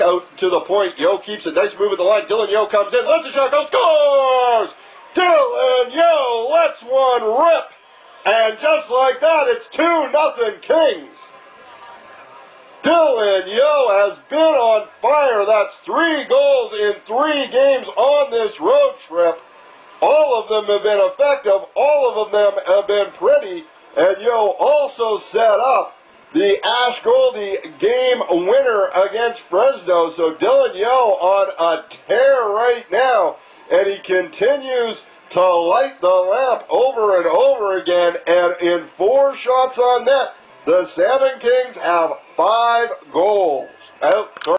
out to the point. Yeo keeps a nice move at the line. Dylan Yeo comes in, lets a shot go, scores! Dylan Yeo lets one rip. And just like that, it's 2 nothing Kings. Dylan Yeo has been on fire. That's three goals in three games on this road trip. All of them have been effective. All of them have been pretty. And Yeo also set up the Ash Goldie game against Fresno. So Dylan Yeo on a tear right now, and he continues to light the lamp over and over again. And in four shots on net, the Salmon Kings have five goals. Out.